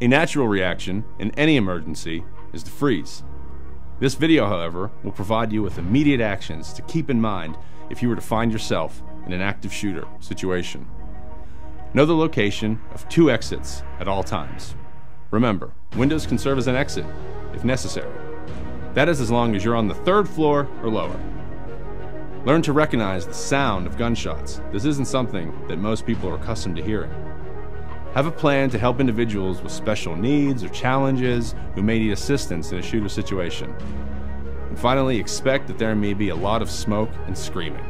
A natural reaction in any emergency is to freeze. This video, however, will provide you with immediate actions to keep in mind if you were to find yourself in an active shooter situation. Know the location of two exits at all times. Remember, windows can serve as an exit if necessary. That is as long as you're on the third floor or lower. Learn to recognize the sound of gunshots. This isn't something that most people are accustomed to hearing. Have a plan to help individuals with special needs or challenges who may need assistance in a shooter situation. And finally, expect that there may be a lot of smoke and screaming.